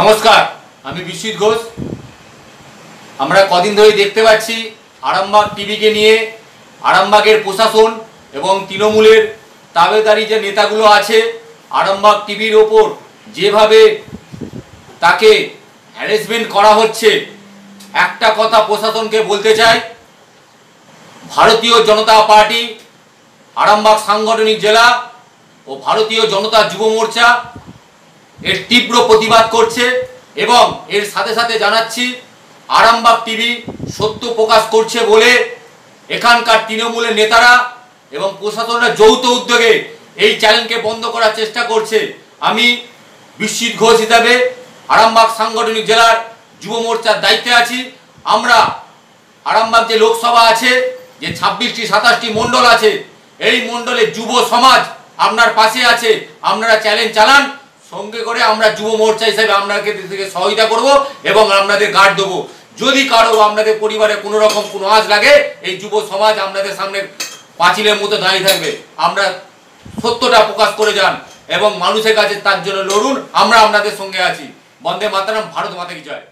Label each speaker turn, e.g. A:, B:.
A: নমস্কার, আমি বিশ্বজিৎ ঘোষ। আমরা কদিন ধরেই দেখতে পাচ্ছি আরামবাগ টিভিকে নিয়ে আরামবাগের প্রশাসন এবং তৃণমূলের তাবেদারি যে নেতাগুলো আছে, আরামবাগ টিভির ওপর যেভাবে তাকে হ্যারাসমেন্ট করা হচ্ছে, একটা কথা প্রশাসনকে বলতে চাই, ভারতীয় জনতা পার্টি, আরামবাগ সাংগঠনিক জেলা ও ভারতীয় জনতা যুব মোর্চা এর তীব্র প্রতিবাদ করছে এবং এর সাথে সাথে জানাচ্ছি, আরামবাগ টিভি সত্য প্রকাশ করছে বলে এখানকার তৃণমূলের নেতারা এবং প্রশাসনরা যৌথ উদ্যোগে এই চ্যানেলকে বন্ধ করার চেষ্টা করছে। আমি বিশ্বজিৎ ঘোষ হিসাবে আরামবাগ সাংগঠনিক জেলার যুব মোর্চার দায়িত্বে আছি। আমরা আরামবাগ যে লোকসভা আছে, যে ছাব্বিশটি, সাতাশটি মণ্ডল আছে, এই মণ্ডলে যুব সমাজ আপনার পাশে আছে, আপনারা চ্যালেঞ্জ চালান। সঙ্গে করে আমরা যুব মোর্চা হিসেবে আপনাকে থেকে সহযোগিতা করব এবং আপনাদের গার্ড দেবো। যদি কারও আপনাদের পরিবারে কোনো রকম কোনো আজ লাগে, এই যুব সমাজ আপনাদের সামনে পাঁচিলের মতো দাঁড়িয়ে থাকবে। আমরা সত্যটা প্রকাশ করে যান এবং মানুষের কাছে তার জন্য লড়ুন, আমরা আপনাদের সঙ্গে আছি। বন্দে মাতারাম, ভারত মাতা কি জয়।